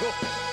Senhor.